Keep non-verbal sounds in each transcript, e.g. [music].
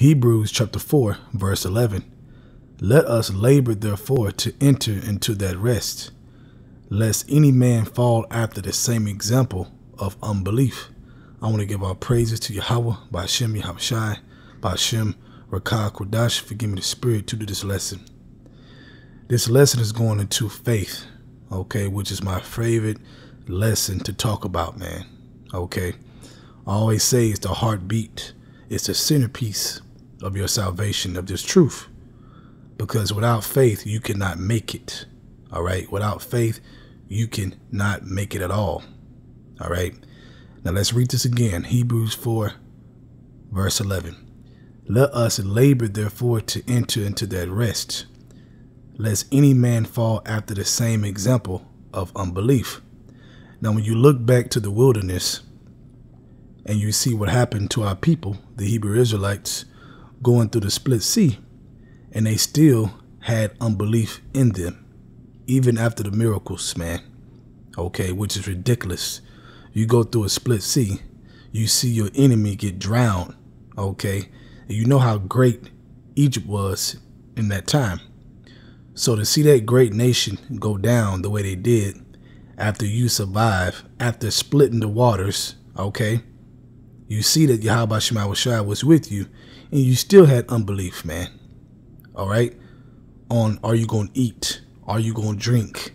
Hebrews chapter 4, verse 11. Let us labor therefore to enter into that rest, lest any man fall after the same example of unbelief. I want to give our praises to Yahweh, by Hashem Yahushai, by Hashem Rakah Kodash, for giving me the spirit to do this lesson. This lesson is going into faith, okay, which is my favorite lesson to talk about, man. Okay. I always say it's the heartbeat, it's the centerpiece of your salvation, of this truth. Because without faith, you cannot make it. All right. Without faith, you cannot make it at all. All right. Now let's read this again. Hebrews 4, verse 11. Let us labor therefore to enter into that rest, lest any man fall after the same example of unbelief. Now, when you look back to the wilderness and you see what happened to our people, the Hebrew Israelites, going through the split sea, and they still had unbelief in them, even after the miracles, man. Okay, which is ridiculous. You go through a split sea, you see your enemy get drowned, okay? And you know how great Egypt was in that time. So to see that great nation go down the way they did after you survive, after splitting the waters, okay? You see that Yahweh was with you and you still had unbelief, man. All right? On are you going to eat? Are you going to drink?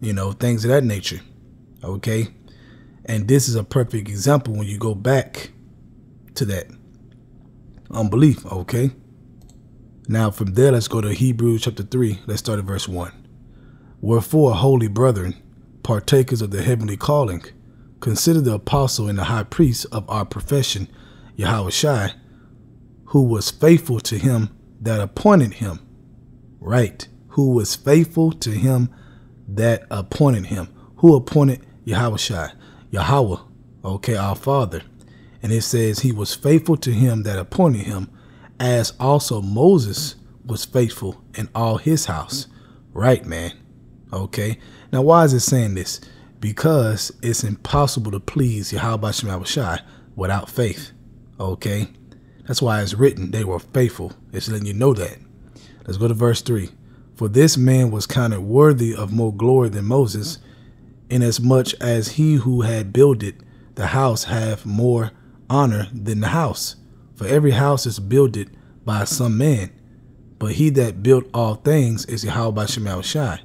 You know, things of that nature. Okay? And this is a perfect example when you go back to that unbelief, okay? Now from there, let's go to Hebrews chapter 3. Let's start at verse 1. Wherefore, holy brethren, partakers of the heavenly calling, consider the apostle and the high priest of our profession, Yahweh Shai, who was faithful to him that appointed him. Right. Who was faithful to him that appointed him. Who appointed Yahweh Shai? Yahweh, okay, our Father. And it says he was faithful to him that appointed him, as also Moses was faithful in all his house. Right, man. Okay. Now, why is it saying this? Because it's impossible to please Yahweh Shai without faith. Okay. That's why it's written they were faithful. It's letting you know that. Let's go to verse 3. For this man was counted worthy of more glory than Moses, inasmuch as he who had builded the house have more honor than the house. For every house is builded by some man, but he that built all things is Yahweh Shemal Shai.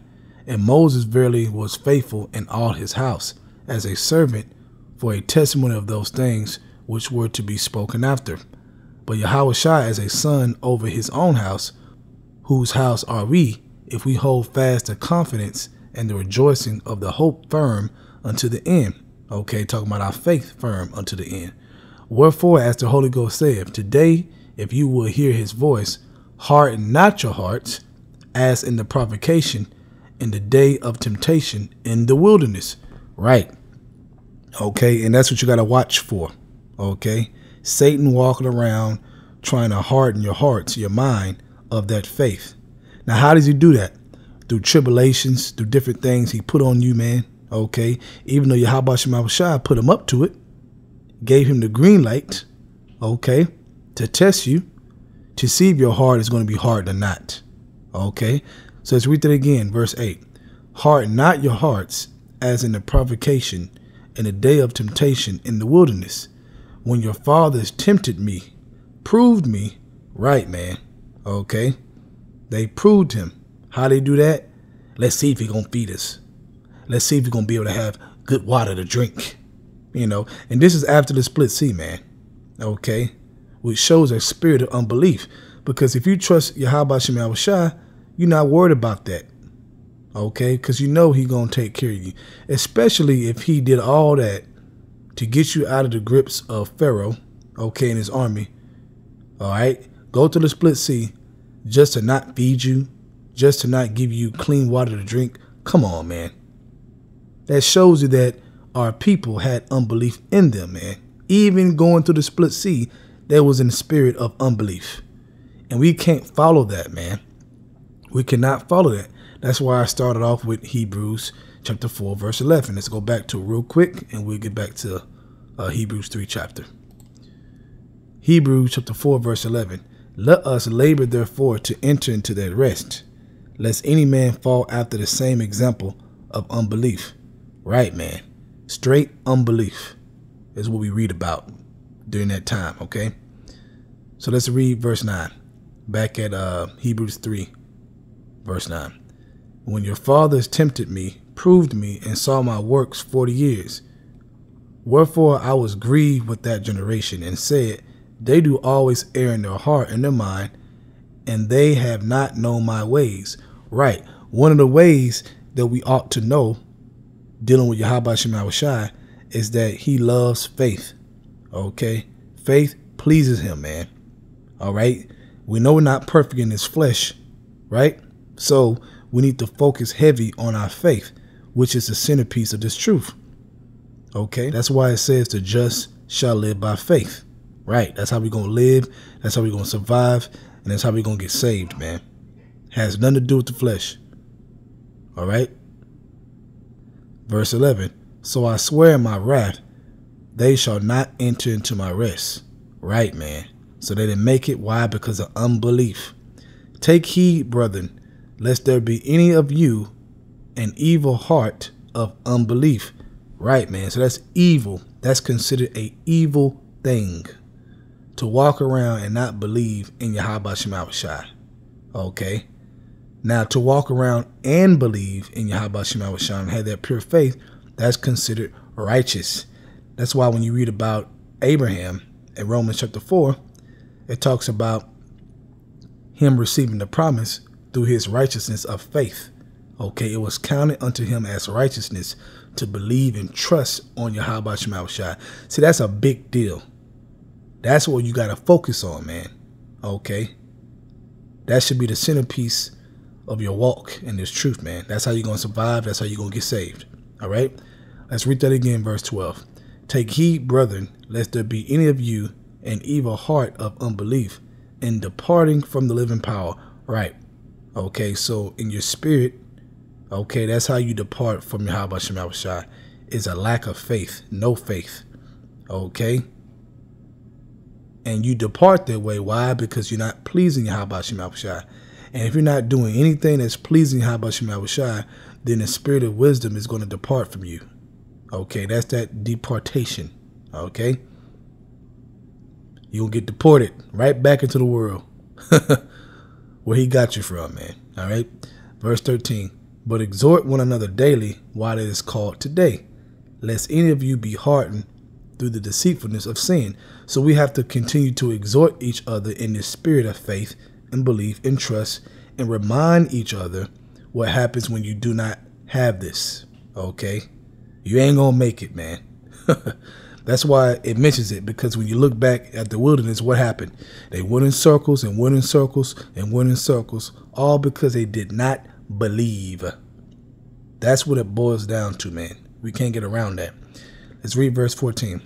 And Moses verily was faithful in all his house, as a servant for a testimony of those things which were to be spoken after. But Yahweh Shai as a son over his own house, whose house are we, if we hold fast the confidence and the rejoicing of the hope firm unto the end. Okay, talking about our faith firm unto the end. Wherefore, as the Holy Ghost saith, Today, if you will hear his voice, harden not your hearts, as in the provocation in the day of temptation in the wilderness. Right. Okay, and that's what you got to watch for. Okay. Satan walking around trying to harden your hearts, your mind of that faith. Now, how does he do that? Through tribulations, through different things he put on you, man. Okay. Even though Yahweh Shai put him up to it, gave him the green light, okay, to test you, to see if your heart is going to be hard or not. Okay. So let's read that again, verse 8. Harden not your hearts as in the provocation in the day of temptation in the wilderness when your fathers tempted me, proved me right, man. Okay? They proved him. How they do that? Let's see if he gonna feed us. Let's see if he's gonna be able to have good water to drink. You know, and this is after the split sea, man. Okay? Which shows a spirit of unbelief. Because if you trust Yahweh Shemal Shai, you're not worried about that. Okay? Because you know he gonna take care of you. Especially if he did all that to get you out of the grips of Pharaoh, okay, and his army. All right, go to the split sea just to not feed you, just to not give you clean water to drink. Come on, man. That shows you that our people had unbelief in them, man. Even going to the split sea, there was in the spirit of unbelief. And we can't follow that, man. We cannot follow that. That's why I started off with Hebrews chapter 4, verse 11. Let's go back to real quick and we'll get back to uh, Hebrews 3 chapter. Hebrews chapter 4, verse 11. Let us labor therefore to enter into that rest, lest any man fall after the same example of unbelief. Right, man. Straight unbelief is what we read about during that time, okay? So let's read verse 9. Back at uh, Hebrews 3, verse 9. When your fathers tempted me, proved me, and saw my works forty years, wherefore I was grieved with that generation, and said, They do always err in their heart and their mind, and they have not known my ways. Right. One of the ways that we ought to know dealing with Yahweh Shema Shai is that he loves faith. Okay? Faith pleases him, man. All right? We know we're not perfect in this flesh, right? So we need to focus heavy on our faith, which is the centerpiece of this truth. Okay? That's why it says the just shall live by faith. Right? That's how we're going to live. That's how we're going to survive. And that's how we're going to get saved, man. Has nothing to do with the flesh. All right? Verse 11 So I swear in my wrath, they shall not enter into my rest. Right, man. So they didn't make it. Why? Because of unbelief. Take heed, brethren, lest there be any of you an evil heart of unbelief. Right, man. So that's evil. That's considered a evil thing. To walk around and not believe in Yahweh Shema Shai. Okay? Now, to walk around and believe in Yahweh Shema Shai and have that pure faith, that's considered righteous. That's why when you read about Abraham in Romans chapter 4, it talks about him receiving the promise through his righteousness of faith. Okay, it was counted unto him as righteousness to believe and trust on Yahweh Shema Shai. See, that's a big deal. That's what you got to focus on, man. Okay? That should be the centerpiece of your walk in this truth, man. That's how you're going to survive. That's how you're going to get saved. All right? Let's read that again, verse 12. Take heed, brethren, lest there be any of you an evil heart of unbelief in departing from the living power. Right. Okay, so in your spirit, okay, that's how you depart from Yahweh Shema Shai, is a lack of faith, no faith. Okay? And you depart that way. Why? Because you're not pleasing Yahweh Shema Shai. And if you're not doing anything that's pleasing Yahweh Shema Shai, then the spirit of wisdom is going to depart from you. Okay, that's that deportation. Okay? You'll get deported right back into the world [laughs] where he got you from, man. All right? Verse 13. But exhort one another daily while it is called today, lest any of you be hardened through the deceitfulness of sin. So we have to continue to exhort each other in the spirit of faith and belief and trust and remind each other what happens when you do not have this. Okay? You ain't gonna make it, man. [laughs] That's why it mentions it because when you look back at the wilderness, what happened? They went in circles and went in circles and went in circles, all because they did not believe. That's what it boils down to, man. We can't get around that. Let's read verse 14.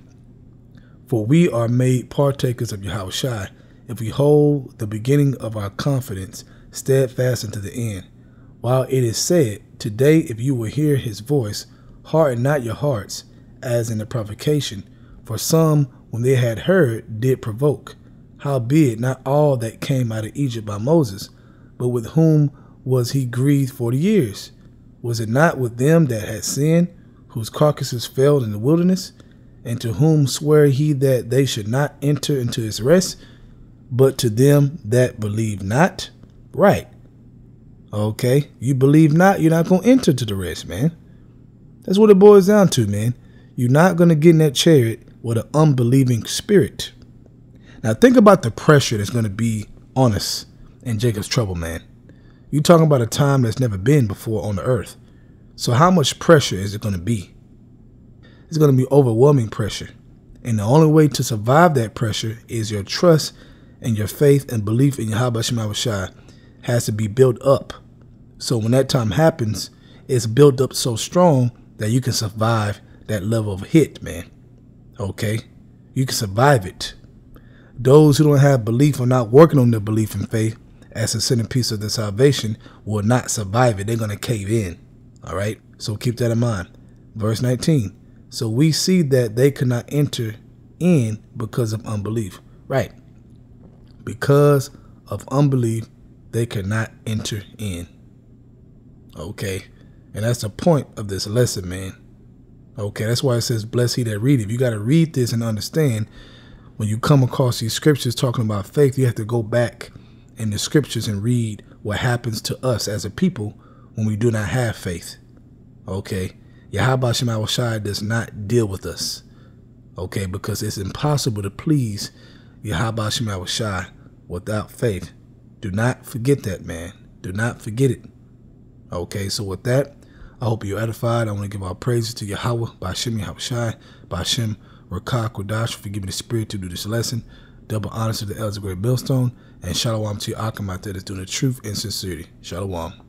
For we are made partakers of Yahweh Shai if we hold the beginning of our confidence steadfast unto the end. While it is said, Today, if you will hear his voice, harden not your hearts, as in the provocation. For some, when they had heard, did provoke. Howbeit, not all that came out of Egypt by Moses, but with whom was he grieved forty years? Was it not with them that had sinned, whose carcasses fell in the wilderness? And to whom sware he that they should not enter into his rest, but to them that believe not? Right. Okay, you believe not, you're not going to enter to the rest, man. That's what it boils down to, man. You're not going to get in that chariot with an unbelieving spirit. Now, think about the pressure that's going to be on us in Jacob's trouble, man. You're talking about a time that's never been before on the earth. So, how much pressure is it going to be? It's going to be overwhelming pressure. And the only way to survive that pressure is your trust and your faith and belief in Yahweh Shema Shai has to be built up. So when that time happens, it's built up so strong that you can survive that level of hit, man. Okay? You can survive it. Those who don't have belief or not working on their belief and faith as the centerpiece of the salvation will not survive it. They're going to cave in. All right? So keep that in mind. Verse 19. So we see that they could not enter in because of unbelief. Right because of unbelief, they cannot enter in. Okay. And that's the point of this lesson, man. Okay, that's why it says, Bless he that read. If you got to read this and understand, when you come across these scriptures talking about faith, you have to go back in the scriptures and read what happens to us as a people when we do not have faith. Okay. Yahweh Shema does not deal with us. Okay, because it's impossible to please Yahweh Shema without faith. Do not forget that, man. Do not forget it. Okay, so with that, I hope you're edified. I want to give our praises to Yahweh, by Shem Yahushai, by Shem Rakah Kodash for giving the spirit to do this lesson. Double honors to the elders of Great Millstone, and Shalom to your that's doing the truth and sincerity. Shalom.